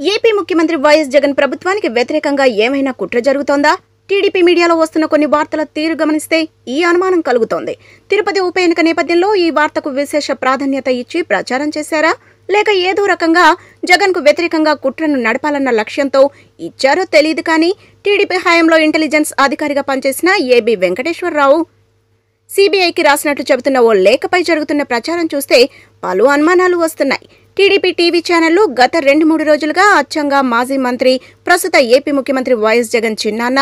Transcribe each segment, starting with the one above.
AP ముఖ్యమంత్రి YS Jagan ప్రభుత్వానికి వ్యతిరేకంగా ఏమైనా కుట్ర జరుగుతోందా? టీడీపీ మీడియాలో వస్తున్న కొన్ని వార్తల తీరు గమనిస్తే ఈ అనుమానం కలుగుతోంది. తిరుపతి ఉప ఎన్నిక నేపథ్యంలో ఈ వార్తకు విశేష ప్రాధాన్యత ఇచ్చి ప్రచారం చేశారా? లేక ఏదో రకంగా జగన్కు వ్యతిరేకంగా కుట్రను నడపాలన్న లక్ష్యంతో ఇచ్చారో తెలియదు కానీ టీడీపీ హయాంలో ఇంటెలిజెన్స్ అధికారిగా పనిచేసిన ఏబి వెంకటేశ్వరరావు సిబిఐకి రాసినట్లు చెబుతున్న ఓ లేఖపై జరుగుతున్న ప్రచారం చూస్తే పలు అనుమానాలు వస్తున్నాయి. టీడీపీ టీవీ ఛానళ్ళు గత రెండు మూడు రోజులుగా అచ్చంగా మాజీ మంత్రి ప్రస్తుత ఏపీ ముఖ్యమంత్రి వైఎస్ జగన్ చిన్నాన్న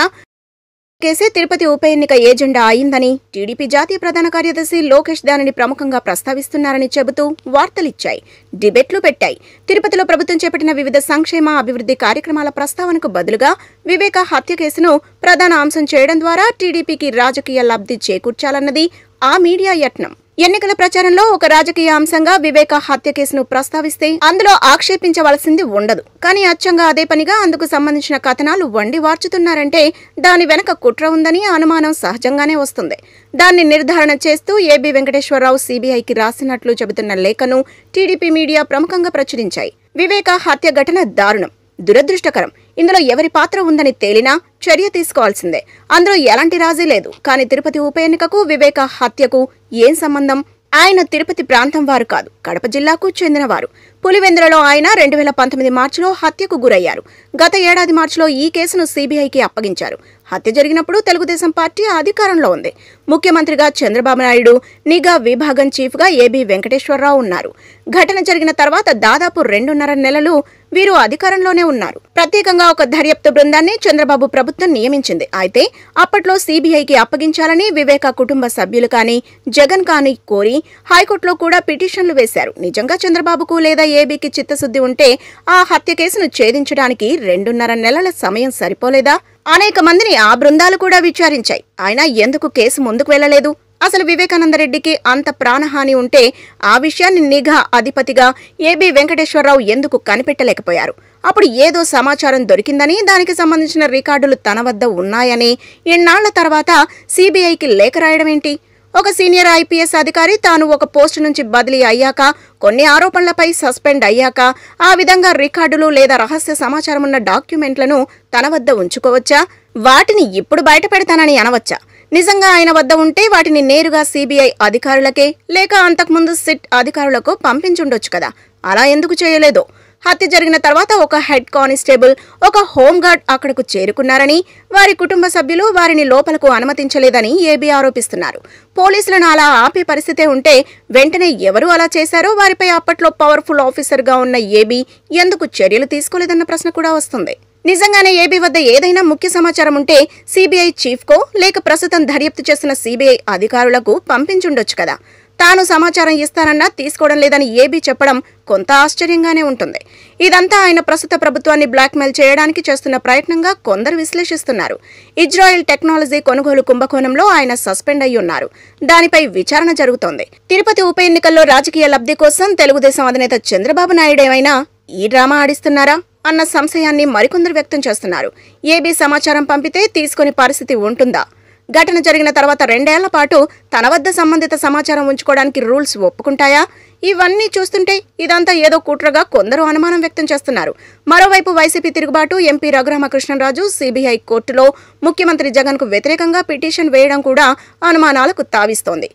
కేసే తిరుపతి ఉప ఎన్నిక ఏజెండా అయిందని టీడీపీ జాతీయ ప్రధాన కార్యదర్శి లోకేష్ దానిని ప్రముఖంగా ప్రస్తావిస్తున్నారని చెబుతూ వార్తలిచ్చాయి. డిబేట్లు పెట్టాయి. తిరుపతిలో ప్రభుత్వం చేపట్టిన వివిధ సంక్షేమ అభివృద్ధి కార్యక్రమాల ప్రస్తావనకు బదులుగా వివేక హత్య కేసును ప్రధాన అంశం చేయడం ద్వారా టీడీపీకి రాజకీయ లబ్ధి చేకూర్చాలన్నది ఆ మీడియా యత్నం. ఎన్నికల ప్రచారంలో ఒక రాజకీయ అంశంగా వివేక హత్య కేసును ప్రస్తావిస్తే అందులో ఆక్షేపించవలసింది ఉండదు. కానీ అచ్చంగా అదే పనిగా అందుకు సంబంధించిన కథనాలు వండి వార్చుతున్నారంటే దాని వెనక కుట్ర ఉందని అనుమానం సహజంగానే వస్తుంది. దాన్ని నిర్ధారణ చేస్తూ ఏబి వెంకటేశ్వరరావు సీబీఐకి రాసినట్లు చెబుతున్న లేఖను టీడీపీ మీడియా ప్రముఖంగా ప్రచురించాయి. వివేక హత్య ఘటన దారుణం. దురదృష్టకరం. ఇందులో ఎవరి పాత్ర ఉందని తేలినా చర్య తీసుకోవాల్సిందే. అందులో ఎలాంటి రాజీ లేదు. కానీ తిరుపతి ఉప ఎన్నికకు వివేక హత్యకు ఏం సంబంధం? ఆయన తిరుపతి ప్రాంతం వారు కాదు. కడప జిల్లాకు చెందినవారు. పులివెందులలో ఆయన రెండు వేల పంతొమ్మిది మార్చిలో హత్యకు గురయ్యారు. గత ఏడాది మార్చిలో ఈ కేసును సీబీఐకి అప్పగించారు. హత్య జరిగినప్పుడు తెలుగుదేశం పార్టీ అధికారంలో ఉంది. ముఖ్యమంత్రిగా చంద్రబాబు నాయుడు నిఘా విభాగం చీఫ్గా ఏబీ వెంకటేశ్వరరావు ఉన్నారు. ఘటన జరిగిన తర్వాత దాదాపు రెండున్నర నెలలు వీరు అధికారంలోనే ఉన్నారు. ప్రత్యేకంగా ఒక దర్యాప్తు బృందాన్ని చంద్రబాబు ప్రభుత్వం నియమించింది. అయితే అప్పట్లో సీబీఐకి అప్పగించాలని వివేక కుటుంబ సభ్యులు కానీ జగన్ కానీ కోరి హైకోర్టులో కూడా పిటిషన్లు వేశారు. నిజంగా చంద్రబాబుకు లేదా ఏబీకి చిత్తశుద్ధి ఉంటే ఆ హత్య కేసును ఛేదించడానికి రెండున్నర నెలల సమయం సరిపోలేదా? అనేక మందిని ఆ బృందాలు కూడా విచారించాయి. అయినా ఎందుకు కేసు ముందుకు వెళ్ళలేదు అసలు వివేకానందరెడ్డికి అంత ప్రాణహాని ఉంటే ఆ విషయాన్ని నిఘా అధిపతిగా ఏబి వెంకటేశ్వరరావు ఎందుకు కనిపెట్టలేకపోయారు? అప్పుడు ఏదో సమాచారం దొరికిందని దానికి సంబంధించిన రికార్డులు తన వద్ద ఉన్నాయని ఎన్నాళ్ళ తర్వాత సీబీఐకి లేఖ రాయడం ఏంటి ఒక సీనియర్ ఐపీఎస్ అధికారి తాను ఒక పోస్టు నుంచి బదిలీ అయ్యాక కొన్ని ఆరోపణలపై సస్పెండ్ అయ్యాక ఆ విధంగా రికార్డులు లేదా రహస్య సమాచారం ఉన్న డాక్యుమెంట్లను తన వద్ద ఉంచుకోవచ్చా? వాటిని ఇప్పుడు బయట పెడతానని అనవచ్చా? నిజంగా ఆయన వద్ద ఉంటే వాటిని నేరుగా సీబీఐ అధికారులకే లేక అంతకుముందు సిట్ అధికారులకు పంపించుండొచ్చు కదా? అలా ఎందుకు చేయలేదో? హత్య జరిగిన తర్వాత ఒక హెడ్ కానిస్టేబుల్ ఒక హోంగార్డ్ అక్కడకు చేరుకున్నారని వారి కుటుంబ సభ్యులు వారిని లోపలకు అనుమతించలేదని ఏబీ ఆరోపిస్తున్నారు. పోలీసులను అలా ఆపే పరిస్థితే ఉంటే వెంటనే ఎవరు అలా చేశారో వారిపై అప్పట్లో పవర్ఫుల్ ఆఫీసర్గా ఉన్న ఏబీ ఎందుకు చర్యలు తీసుకోలేదన్న ప్రశ్న కూడా వస్తుంది. నిజంగానే ఏబీ వద్ద ఏదైనా ముఖ్య సమాచారం ఉంటే సీబీఐ చీఫ్కో లేక ప్రస్తుతం దర్యాప్తు చేస్తున్న సీబీఐ అధికారులకు పంపించుండొచ్చు కదా. తాను సమాచారం ఇస్తానన్నా తీసుకోవడం లేదని ఏబీ చెప్పడం కొంత ఆశ్చర్యంగానే ఉంటుంది. ఇదంతా ఆయన ప్రస్తుత ప్రభుత్వాన్ని బ్లాక్మెయిల్ చేయడానికి చేస్తున్న ప్రయత్నంగా కొందరు విశ్లేషిస్తున్నారు. ఇజ్రాయెల్ టెక్నాలజీ కొనుగోలు కుంభకోణంలో ఆయన సస్పెండ్ అయి ఉన్నారు. దానిపై విచారణ జరుగుతోంది. తిరుపతి ఉప ఎన్నికల్లో రాజకీయ లబ్ధి కోసం తెలుగుదేశం అధినేత చంద్రబాబు నాయుడేమైనా ఈ డ్రామా ఆడిస్తున్నారా? అన్న సంశయాన్ని మరికొందరు వ్యక్తం చేస్తున్నారు. ఏబీ సమాచారం పంపితే తీసుకునే పరిస్థితి ఉంటుందా? ఘటన జరిగిన తర్వాత రెండేళ్ళ పాటు తన వద్ద సంబంధిత సమాచారం ఉంచుకోవడానికి రూల్స్ ఒప్పుకుంటాయా? ఇవన్నీ చూస్తుంటే ఇదంతా ఏదో కుట్రగా కొందరు అనుమానం వ్యక్తం చేస్తున్నారు. మరోవైపు వైసీపీ తిరుగుబాటు ఎంపీ రఘురామకృష్ణరాజు సిబిఐ కోర్టులో ముఖ్యమంత్రి జగన్కు వ్యతిరేకంగా పిటిషన్ వేయడం కూడా అనుమానాలకు తావిస్తోంది.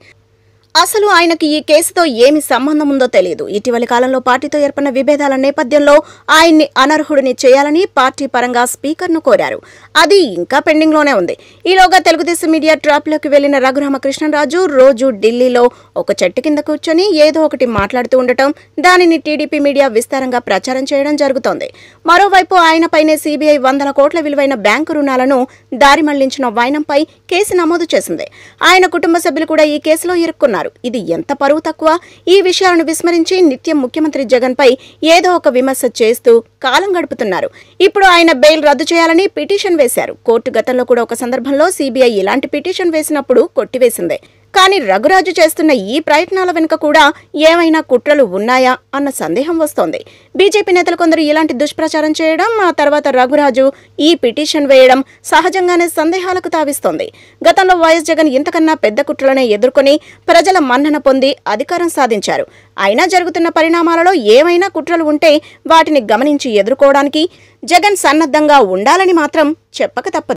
అసలు ఆయనకి ఈ కేసుతో ఏమి సంబంధం ఉందో తెలియదు. ఇటీవలి కాలంలో పార్టీతో ఏర్పడిన విభేదాల నేపథ్యంలో ఆయన్ని అనర్హుడిని చేయాలని పార్టీ పరంగా స్పీకర్ను కోరారు. అది ఇంకా పెండింగ్లోనే ఉంది. ఈలోగా తెలుగుదేశం మీడియా ట్రాప్లోకి వెళ్ళిన రఘురామకృష్ణరాజు రోజు ఢిల్లీలో ఒక చెట్టు కింద కూర్చొని ఏదో ఒకటి మాట్లాడుతూ ఉండటం దానిని టీడీపీ మీడియా విస్తారంగా ప్రచారం చేయడం జరుగుతోంది. మరోవైపు ఆయనపైనే సీబీఐ వందల కోట్ల విలువైన బ్యాంకు రుణాలను దారి మళ్ళించిన వైనంపై కేసు నమోదు చేసింది. ఆయన కుటుంబ సభ్యులు కూడా ఈ కేసులో ఇరుక్కున్నారు. ఇది ఎంత పరువు తక్కువ? ఈ విషయాలను విస్మరించి నిత్యం ముఖ్యమంత్రి జగన్ పై ఏదో ఒక విమర్శ చేస్తూ కాలం గడుపుతున్నారు. ఇప్పుడు ఆయన బెయిల్ రద్దు చేయాలని పిటిషన్ వేశారు. కోర్టు గతంలో కూడా ఒక సందర్భంలో సీబీఐ ఇలాంటి పిటిషన్ వేసినప్పుడు కొట్టివేసింది. కానీ రఘురాజు చేస్తున్న ఈ ప్రయత్నాల వెనుక కూడా ఏమైనా కుట్రలు ఉన్నాయా అన్న సందేహం వస్తోంది. బీజేపీ నేతలు కొందరు ఇలాంటి దుష్ప్రచారం చేయడం ఆ తర్వాత రఘురాజు ఈ పిటిషన్ వేయడం సహజంగానే సందేహాలకు తావిస్తోంది. గతంలో వైఎస్ జగన్ ఇంతకన్నా పెద్ద కుట్రలనే ఎదుర్కొని ప్రజల మన్నన పొంది అధికారం సాధించారు. అయినా జరుగుతున్న పరిణామాలలో ఏమైనా కుట్రలు ఉంటే వాటిని గమనించి ఎదుర్కోవడానికి జగన్ సన్నద్ధంగా ఉండాలని మాత్రం చెప్పక తప్పదు.